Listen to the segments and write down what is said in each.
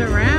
it around.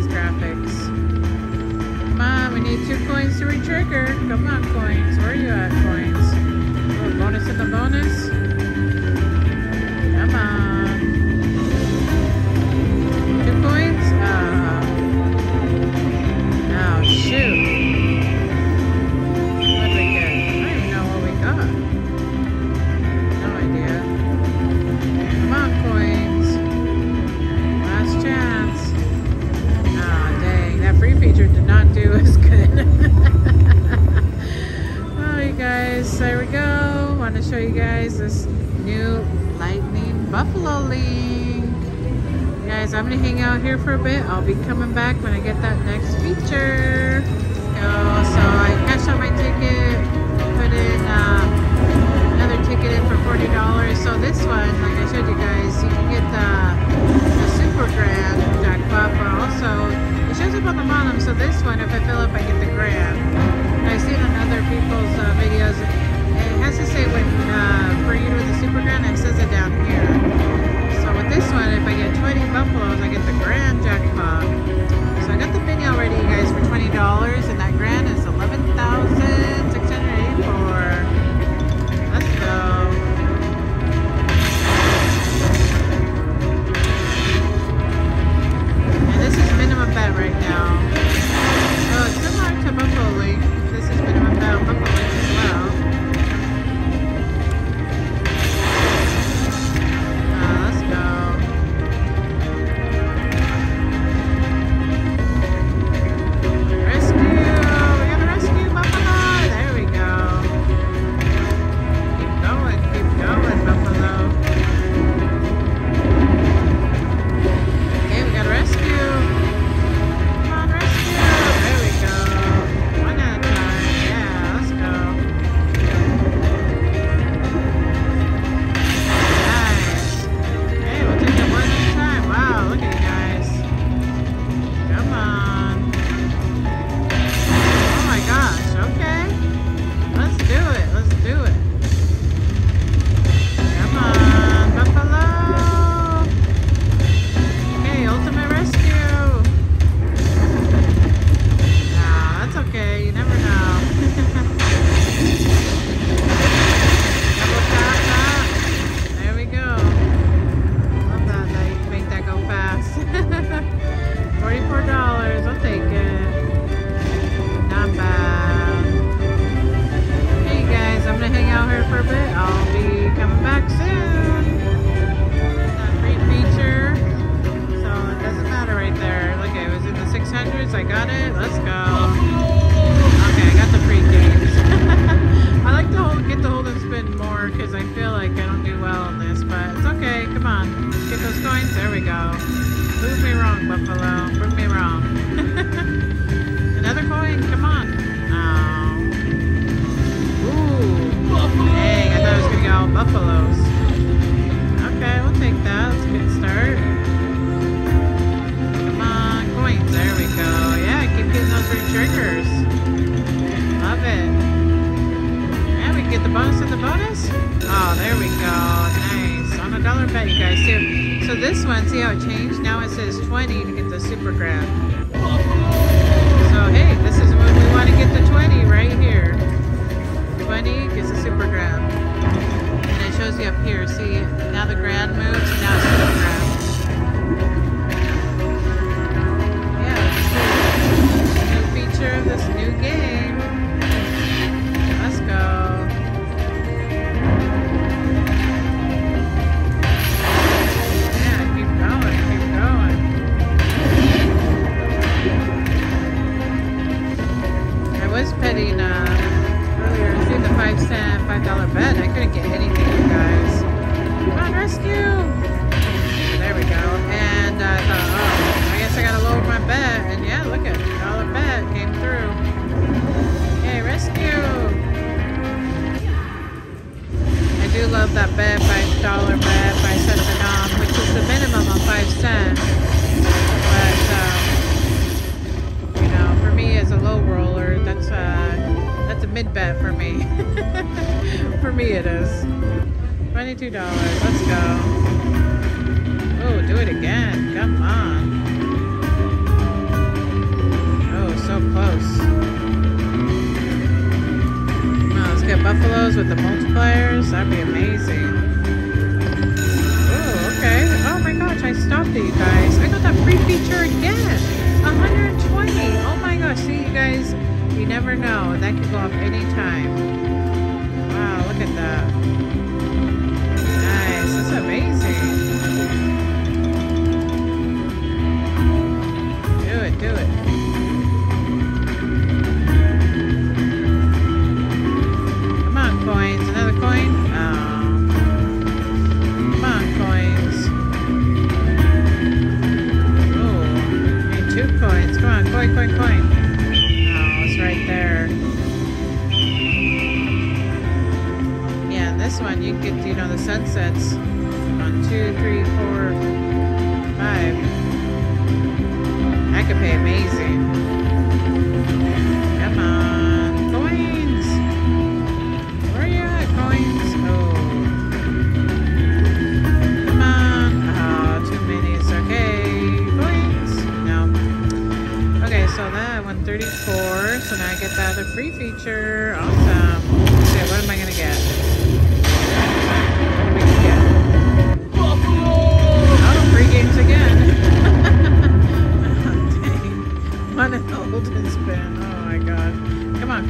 these graphics. Come on, we need two coins to retrigger. Come on, coins. Where are you at, coins? Oh, bonus in the bonus. not do as good. oh, you guys, there we go. Want to show you guys this new lightning buffalo link. Guys, I'm going to hang out here for a bit. I'll be coming back when I get that next feature. Go. So I cashed out my ticket, put in uh, another ticket in for $40. So this one, like I showed you guys, you can get the, the super grand jackpot, but also shows up on the bottom, so this one, if I fill up, I get the grab. I see it on other people's uh, videos. how it changed. Now it says 20 to get the super grab. that bad five dollar bet by cents a dom, which is the minimum of five cents. But um, you know, for me as a low roller, that's a that's a mid bet for me. for me it is. Twenty-two dollars. Let's go. with the multipliers? That'd be amazing. Oh, okay. Oh my gosh, I stopped it, you guys. I got that free feature again. 120. Oh my gosh, see you guys, you never know. That could go up anytime. Wow, look at that. Nice, that's amazing.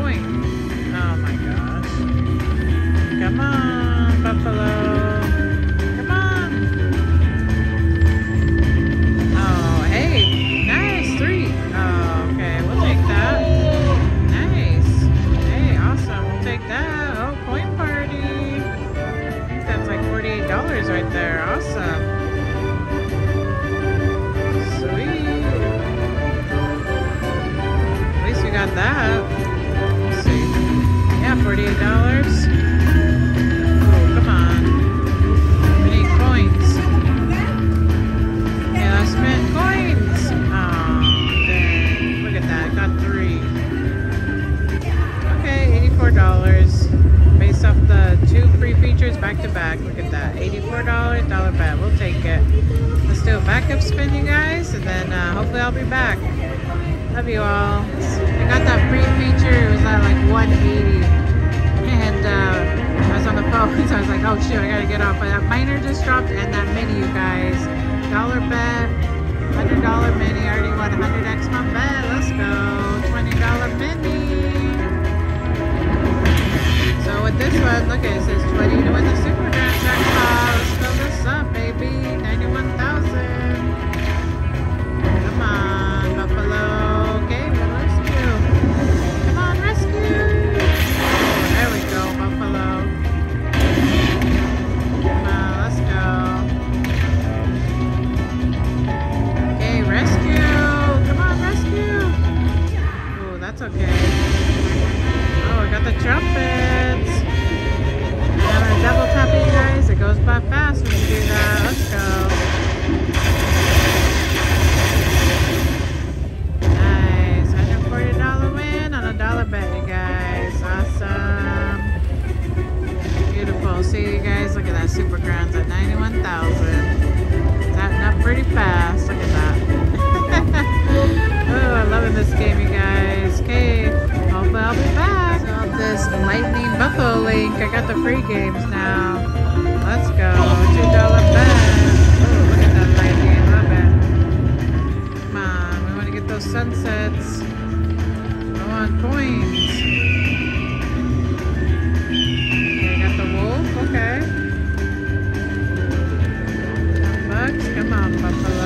point. Oh my gosh. Come on, Buffalo. Come on. Oh, hey. Nice. Three. Oh, okay. We'll take that. Nice. Hey, awesome. We'll take that. Oh, coin party. I think that's like $48 right there. Awesome. that. $48. diner just dropped and that mini, you guys. Dollar bet, $100 mini. Already won 100x my bet. Let's go. $20 mini. So with this one, look—it it says 20 to win the Super Grand Jackpot. Let's go okay. Link. I got the free games now. Let's go. Two dollar bet. Ooh, look at that light game. Love it. Come on. We want to get those sunsets. I want coins. Okay, got the wolf. Okay. Ten bucks. Come on, Buffalo.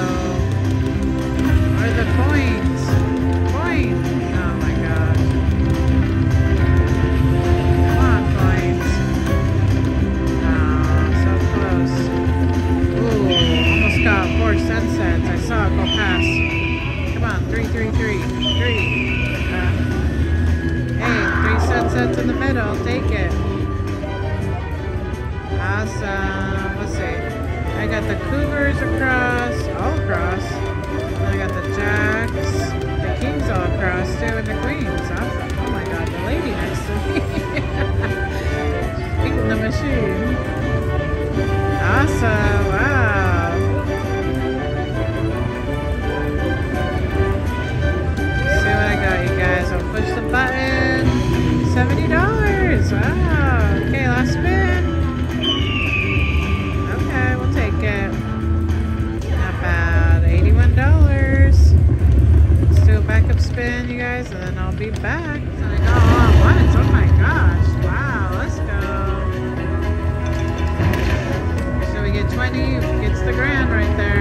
It's gets the grand right there.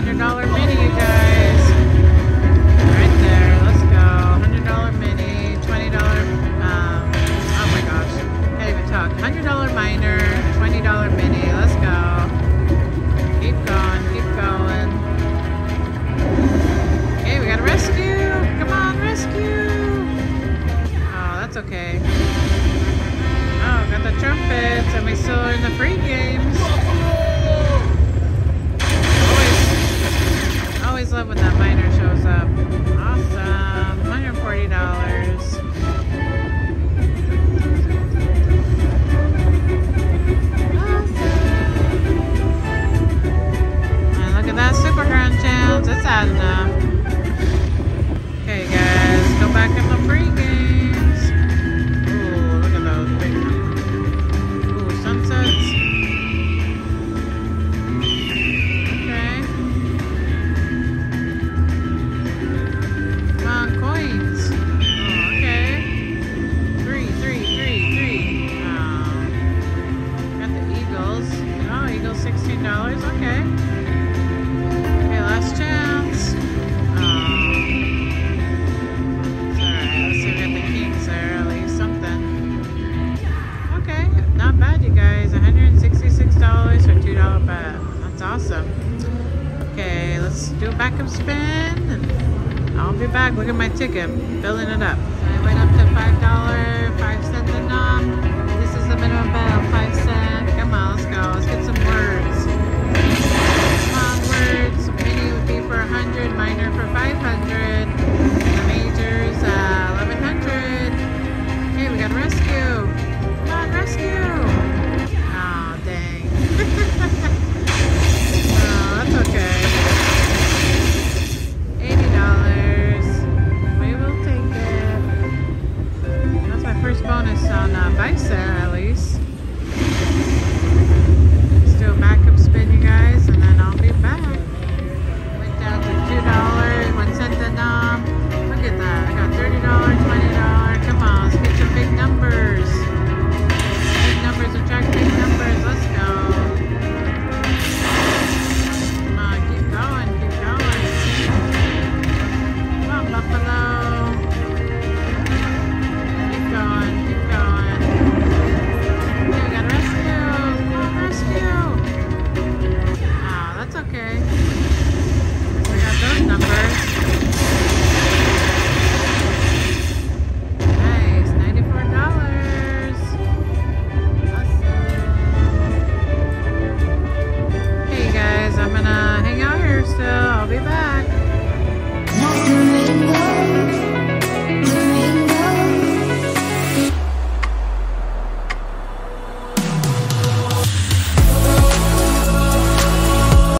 $100 mini, you guys. Right there. Let's go. $100 mini, $20, um, oh my gosh. Can't even talk. $100 minor, $20 mini. Let's go. Keep going, keep going. Okay, we got a rescue. Come on, rescue. Oh, that's okay. Oh, got the trumpets, and we still are in the free game. love when that miner shows up. Awesome. $140. Awesome. And look at that Super Crunch It's adding up. chicken.